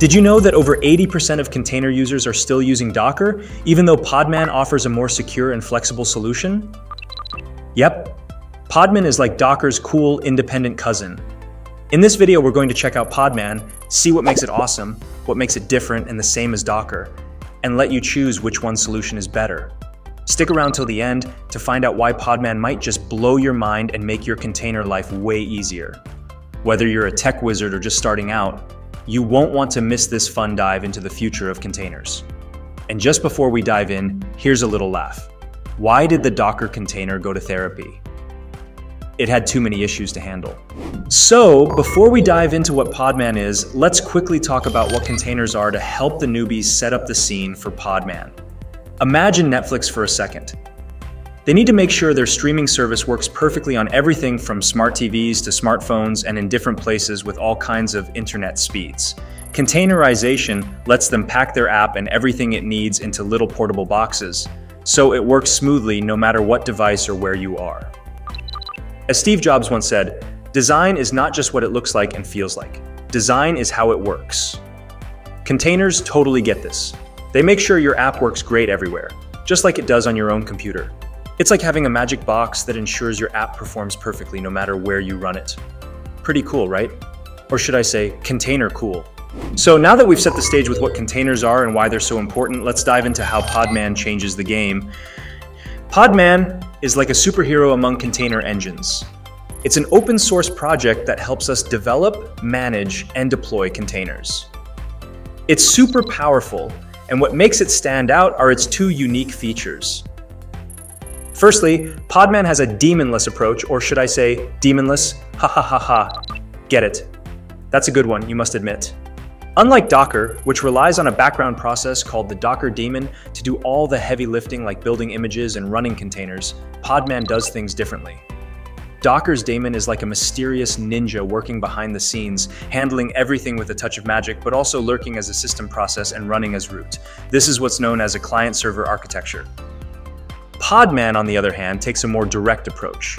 Did you know that over 80% of container users are still using Docker, even though Podman offers a more secure and flexible solution? Yep, Podman is like Docker's cool, independent cousin. In this video, we're going to check out Podman, see what makes it awesome, what makes it different and the same as Docker, and let you choose which one solution is better. Stick around till the end to find out why Podman might just blow your mind and make your container life way easier. Whether you're a tech wizard or just starting out, you won't want to miss this fun dive into the future of containers. And just before we dive in, here's a little laugh. Why did the Docker container go to therapy? It had too many issues to handle. So, before we dive into what Podman is, let's quickly talk about what containers are to help the newbies set up the scene for Podman. Imagine Netflix for a second. They need to make sure their streaming service works perfectly on everything from smart TVs to smartphones and in different places with all kinds of internet speeds. Containerization lets them pack their app and everything it needs into little portable boxes, so it works smoothly no matter what device or where you are. As Steve Jobs once said, design is not just what it looks like and feels like. Design is how it works. Containers totally get this. They make sure your app works great everywhere, just like it does on your own computer. It's like having a magic box that ensures your app performs perfectly no matter where you run it. Pretty cool, right? Or should I say, container cool. So now that we've set the stage with what containers are and why they're so important, let's dive into how Podman changes the game. Podman is like a superhero among container engines. It's an open source project that helps us develop, manage, and deploy containers. It's super powerful, and what makes it stand out are its two unique features. Firstly, Podman has a daemonless approach, or should I say, daemonless? Ha ha ha ha. Get it. That's a good one, you must admit. Unlike Docker, which relies on a background process called the Docker daemon to do all the heavy lifting like building images and running containers, Podman does things differently. Docker's daemon is like a mysterious ninja working behind the scenes, handling everything with a touch of magic, but also lurking as a system process and running as root. This is what's known as a client-server architecture. Podman, on the other hand, takes a more direct approach.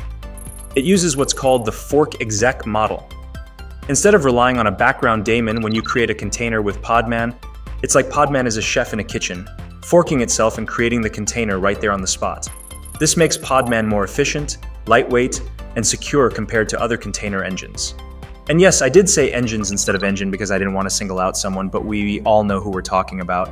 It uses what's called the fork exec model. Instead of relying on a background daemon when you create a container with Podman, it's like Podman is a chef in a kitchen, forking itself and creating the container right there on the spot. This makes Podman more efficient, lightweight, and secure compared to other container engines. And yes, I did say engines instead of engine because I didn't want to single out someone, but we all know who we're talking about.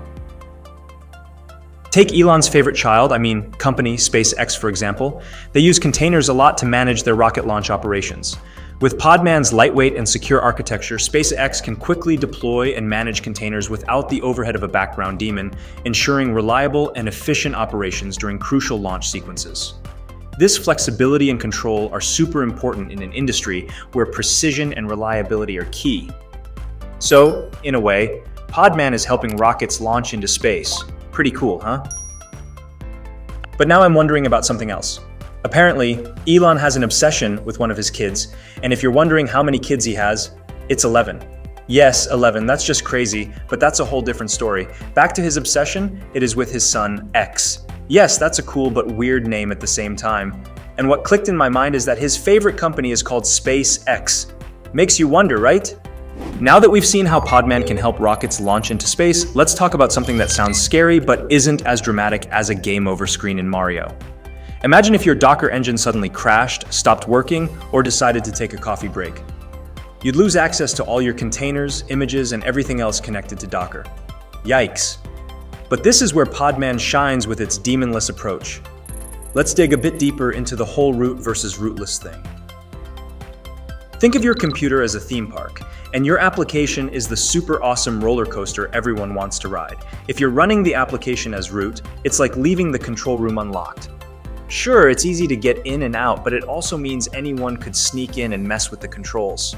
Take Elon's favorite child, I mean company SpaceX for example. They use containers a lot to manage their rocket launch operations. With Podman's lightweight and secure architecture, SpaceX can quickly deploy and manage containers without the overhead of a background daemon, ensuring reliable and efficient operations during crucial launch sequences. This flexibility and control are super important in an industry where precision and reliability are key. So, in a way, Podman is helping rockets launch into space, Pretty cool, huh? But now I'm wondering about something else. Apparently, Elon has an obsession with one of his kids, and if you're wondering how many kids he has, it's 11. Yes, 11, that's just crazy, but that's a whole different story. Back to his obsession, it is with his son, X. Yes, that's a cool but weird name at the same time. And what clicked in my mind is that his favorite company is called SpaceX. Makes you wonder, right? Now that we've seen how Podman can help rockets launch into space, let's talk about something that sounds scary but isn't as dramatic as a game over screen in Mario. Imagine if your Docker engine suddenly crashed, stopped working, or decided to take a coffee break. You'd lose access to all your containers, images, and everything else connected to Docker. Yikes. But this is where Podman shines with its daemonless approach. Let's dig a bit deeper into the whole root versus rootless thing. Think of your computer as a theme park, and your application is the super awesome roller coaster everyone wants to ride. If you're running the application as root, it's like leaving the control room unlocked. Sure, it's easy to get in and out, but it also means anyone could sneak in and mess with the controls.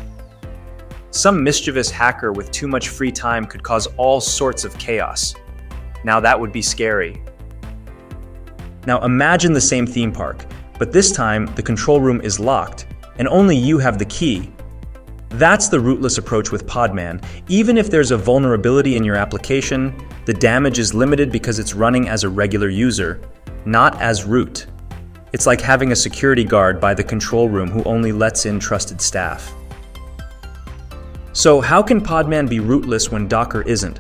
Some mischievous hacker with too much free time could cause all sorts of chaos. Now that would be scary. Now imagine the same theme park, but this time the control room is locked and only you have the key. That's the rootless approach with Podman. Even if there's a vulnerability in your application, the damage is limited because it's running as a regular user, not as root. It's like having a security guard by the control room who only lets in trusted staff. So how can Podman be rootless when Docker isn't?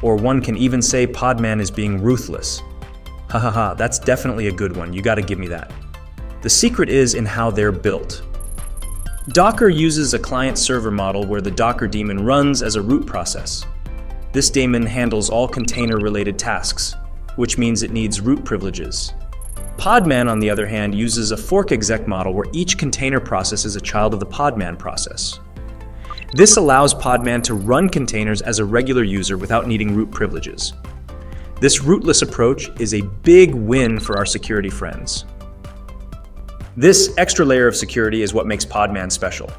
Or one can even say Podman is being ruthless. Ha ha ha, that's definitely a good one, you gotta give me that. The secret is in how they're built. Docker uses a client-server model where the Docker daemon runs as a root process. This daemon handles all container-related tasks, which means it needs root privileges. Podman, on the other hand, uses a fork exec model where each container process is a child of the Podman process. This allows Podman to run containers as a regular user without needing root privileges. This rootless approach is a big win for our security friends. This extra layer of security is what makes Podman special.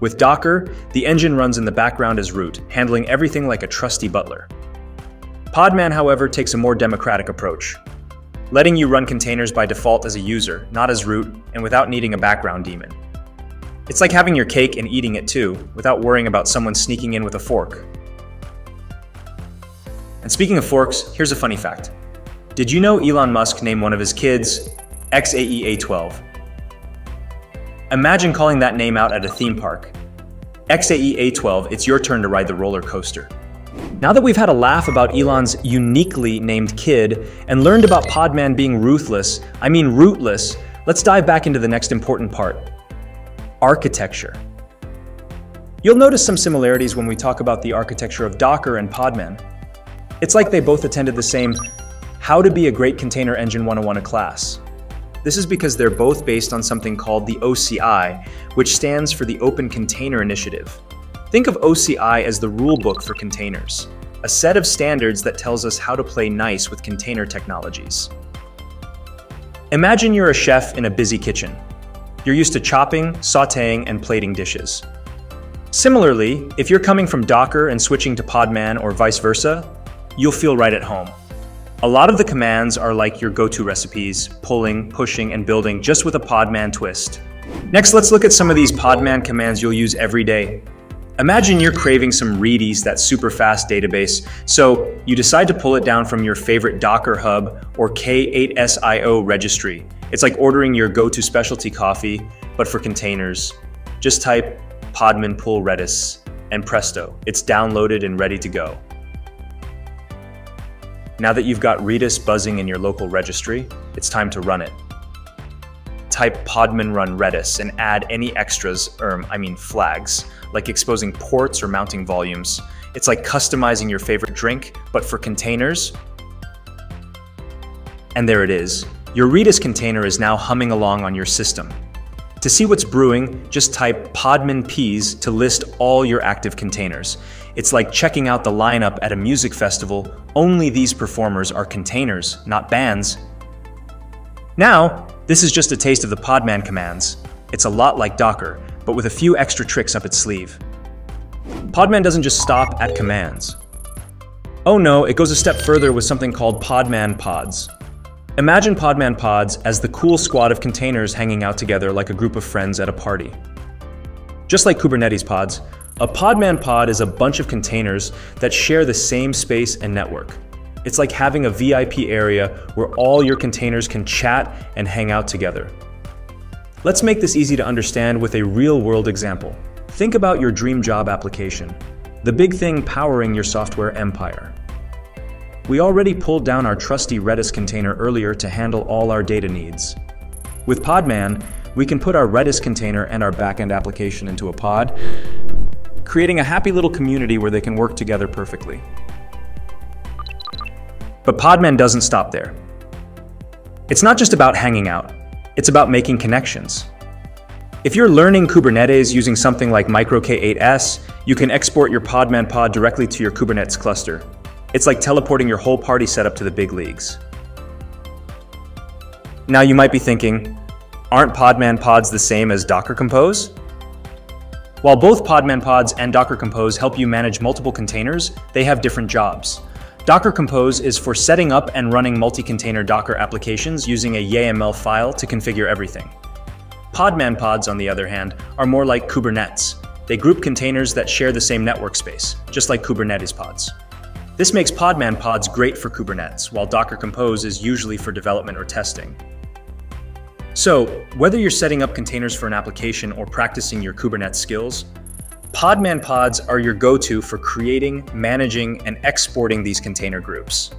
With Docker, the engine runs in the background as root, handling everything like a trusty butler. Podman, however, takes a more democratic approach, letting you run containers by default as a user, not as root, and without needing a background daemon. It's like having your cake and eating it too, without worrying about someone sneaking in with a fork. And speaking of forks, here's a funny fact. Did you know Elon Musk named one of his kids XAEA12? Imagine calling that name out at a theme park. XAE A12, it's your turn to ride the roller coaster. Now that we've had a laugh about Elon's uniquely named kid and learned about Podman being ruthless, I mean rootless, let's dive back into the next important part architecture. You'll notice some similarities when we talk about the architecture of Docker and Podman. It's like they both attended the same How to Be a Great Container Engine 101 class. This is because they're both based on something called the OCI, which stands for the Open Container Initiative. Think of OCI as the rulebook for containers, a set of standards that tells us how to play nice with container technologies. Imagine you're a chef in a busy kitchen. You're used to chopping, sauteing, and plating dishes. Similarly, if you're coming from Docker and switching to Podman or vice versa, you'll feel right at home. A lot of the commands are like your go-to recipes, pulling, pushing, and building just with a Podman twist. Next, let's look at some of these Podman commands you'll use every day. Imagine you're craving some Redis, that super fast database, so you decide to pull it down from your favorite Docker Hub or K8SIO registry. It's like ordering your go-to specialty coffee, but for containers. Just type podman pull redis, and presto, it's downloaded and ready to go. Now that you've got Redis buzzing in your local registry, it's time to run it. Type podman run redis and add any extras, or I mean flags, like exposing ports or mounting volumes. It's like customizing your favorite drink, but for containers. And there it is. Your Redis container is now humming along on your system. To see what's brewing, just type podman ps to list all your active containers. It's like checking out the lineup at a music festival, only these performers are containers, not bands. Now, this is just a taste of the Podman commands. It's a lot like Docker, but with a few extra tricks up its sleeve. Podman doesn't just stop at commands. Oh no, it goes a step further with something called Podman pods. Imagine Podman pods as the cool squad of containers hanging out together like a group of friends at a party. Just like Kubernetes pods, a Podman pod is a bunch of containers that share the same space and network. It's like having a VIP area where all your containers can chat and hang out together. Let's make this easy to understand with a real-world example. Think about your dream job application, the big thing powering your software empire. We already pulled down our trusty Redis container earlier to handle all our data needs. With Podman, we can put our Redis container and our backend application into a pod creating a happy little community where they can work together perfectly. But Podman doesn't stop there. It's not just about hanging out, it's about making connections. If you're learning Kubernetes using something like MicroK8s, you can export your Podman pod directly to your Kubernetes cluster. It's like teleporting your whole party setup to the big leagues. Now you might be thinking, aren't Podman pods the same as Docker Compose? While both Podman Pods and Docker Compose help you manage multiple containers, they have different jobs. Docker Compose is for setting up and running multi-container Docker applications using a YAML file to configure everything. Podman Pods, on the other hand, are more like Kubernetes. They group containers that share the same network space, just like Kubernetes pods. This makes Podman Pods great for Kubernetes, while Docker Compose is usually for development or testing. So, whether you're setting up containers for an application or practicing your Kubernetes skills, Podman pods are your go-to for creating, managing, and exporting these container groups.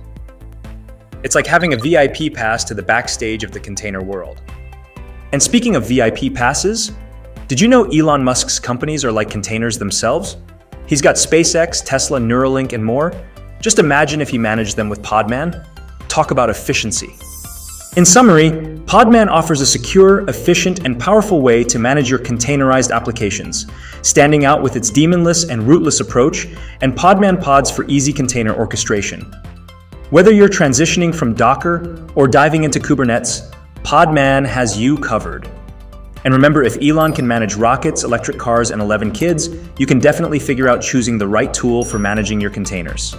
It's like having a VIP pass to the backstage of the container world. And speaking of VIP passes, did you know Elon Musk's companies are like containers themselves? He's got SpaceX, Tesla, Neuralink, and more. Just imagine if he managed them with Podman. Talk about efficiency. In summary, Podman offers a secure, efficient, and powerful way to manage your containerized applications, standing out with its daemonless and rootless approach, and Podman pods for easy container orchestration. Whether you're transitioning from Docker or diving into Kubernetes, Podman has you covered. And remember, if Elon can manage rockets, electric cars, and 11 kids, you can definitely figure out choosing the right tool for managing your containers.